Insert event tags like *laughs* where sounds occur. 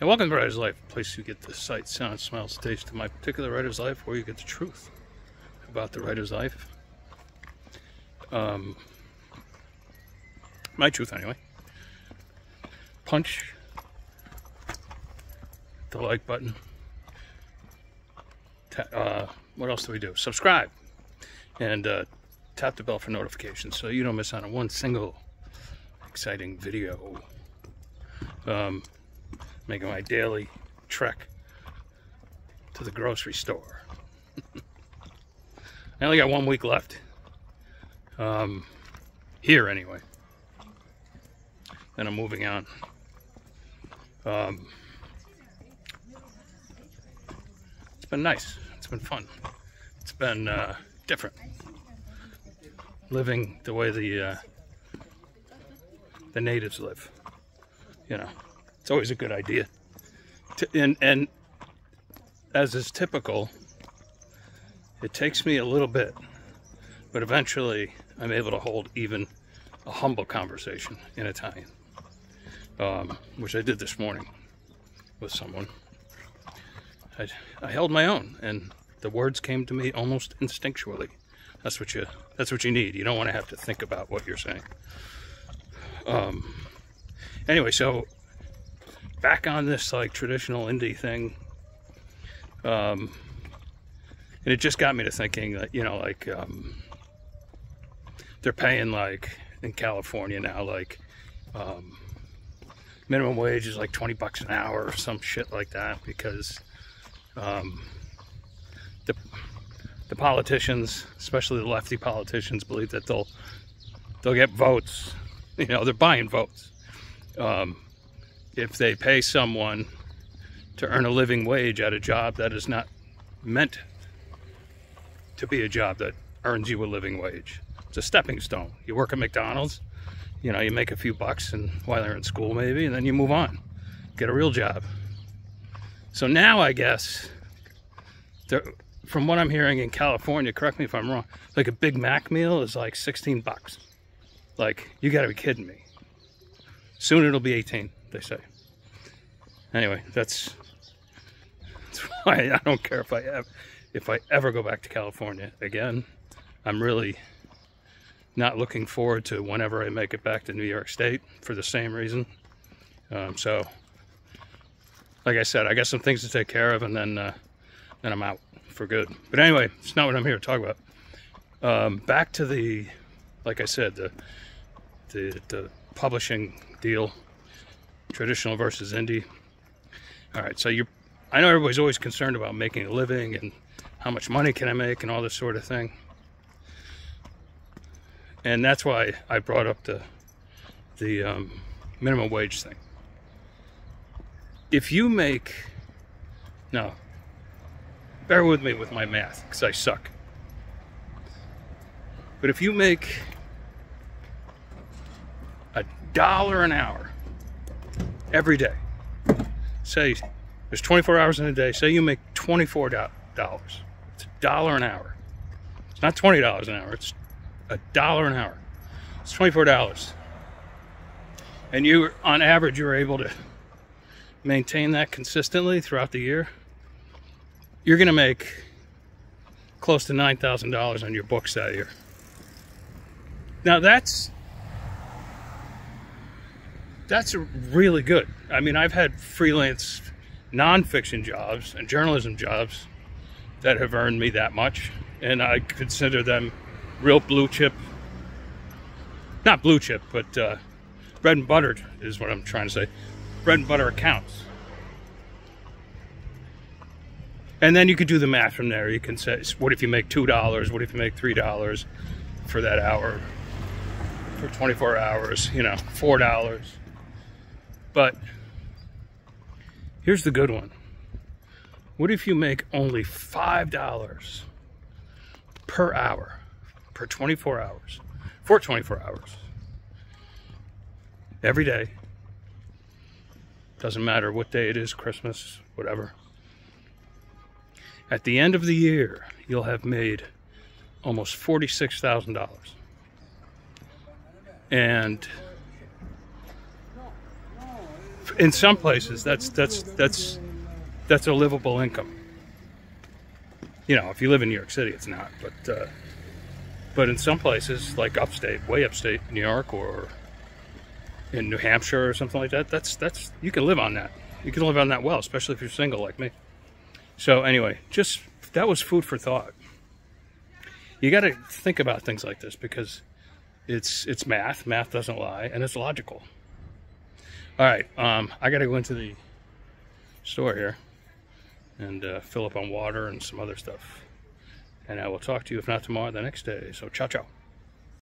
And welcome to Writer's Life, a place you get the sight, sound, smells, taste of my particular writer's life, where you get the truth about the writer's life. Um, my truth, anyway. Punch the like button. Ta uh, what else do we do? Subscribe and uh, tap the bell for notifications so you don't miss out on one single exciting video. Um, making my daily trek to the grocery store. I only got one week left. Um, here, anyway. Then I'm moving on. Um, it's been nice. It's been fun. It's been uh, different. Living the way the uh, the natives live. You know. It's always a good idea. And, and as is typical, it takes me a little bit, but eventually I'm able to hold even a humble conversation in Italian, um, which I did this morning with someone. I, I held my own, and the words came to me almost instinctually. That's what you. That's what you need. You don't want to have to think about what you're saying. Um, anyway, so back on this like traditional indie thing. Um, and it just got me to thinking that, you know, like, um, they're paying like in California now, like, um, minimum wage is like 20 bucks an hour or some shit like that because, um, the, the politicians, especially the lefty politicians, believe that they'll, they'll get votes. You know, they're buying votes. Um, if they pay someone to earn a living wage at a job that is not meant to be a job that earns you a living wage. It's a stepping stone. You work at McDonald's, you know, you make a few bucks and while you're in school maybe, and then you move on, get a real job. So now I guess, from what I'm hearing in California, correct me if I'm wrong, like a Big Mac meal is like 16 bucks. Like, you gotta be kidding me. Soon it'll be 18 they say. Anyway, that's, that's *laughs* why I don't care if I have, if I ever go back to California again. I'm really not looking forward to whenever I make it back to New York State for the same reason. Um, so, like I said, I got some things to take care of, and then uh, then I'm out for good. But anyway, it's not what I'm here to talk about. Um, back to the, like I said, the the, the publishing deal traditional versus indie. All right, so you're, I know everybody's always concerned about making a living and how much money can I make and all this sort of thing. And that's why I brought up the, the um, minimum wage thing. If you make, no, bear with me with my math because I suck. But if you make a dollar an hour every day. Say there's 24 hours in a day. Say you make $24. It's a dollar an hour. It's not $20 an hour. It's a dollar an hour. It's $24. And you, on average, you're able to maintain that consistently throughout the year. You're going to make close to $9,000 on your books that year. Now that's that's really good. I mean, I've had freelance nonfiction jobs and journalism jobs that have earned me that much, and I consider them real blue chip. Not blue chip, but uh, bread and butter is what I'm trying to say. Bread and butter accounts. And then you could do the math from there. You can say, what if you make $2? What if you make $3 for that hour? For 24 hours, you know, $4. But here's the good one. What if you make only $5 per hour, per 24 hours, for 24 hours, every day? Doesn't matter what day it is, Christmas, whatever. At the end of the year, you'll have made almost $46,000. And in some places that's that's that's that's a livable income. You know, if you live in New York City, it's not. But uh, but in some places, like upstate, way upstate New York, or in New Hampshire or something like that, that's that's you can live on that. You can live on that well, especially if you're single like me. So anyway, just that was food for thought. You got to think about things like this because it's it's math. Math doesn't lie, and it's logical. All right, um, I got to go into the store here and uh, fill up on water and some other stuff. And I will talk to you, if not tomorrow, the next day. So, ciao, ciao.